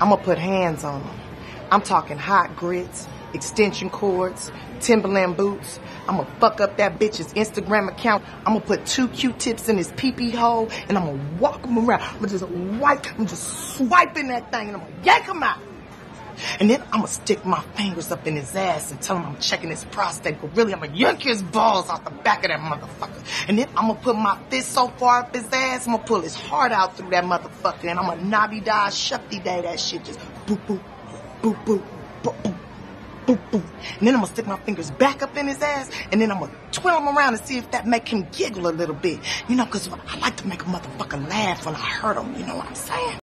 I'm gonna put hands on him. I'm talking hot grits, extension cords, Timberland boots. I'm gonna fuck up that bitch's Instagram account. I'm gonna put two Q-tips in his pee-pee hole, and I'm gonna walk him around. I'm just wipe, I'm just swiping that thing, and I'm gonna yank him out. And then I'm gonna stick my fingers up in his ass and tell him I'm checking his prostate, but really I'm gonna yank his balls out the back of that motherfucker. And then I'm gonna put my fist so far up his ass, I'm gonna pull his heart out through that motherfucker, and I'm gonna nobby die, shufty day that shit just boop boop, boop boop, boop boop. Boop, boop. And then I'm gonna stick my fingers back up in his ass, and then I'm gonna twirl him around and see if that make him giggle a little bit. You know, cause I like to make a motherfucker laugh when I hurt him, you know what I'm saying?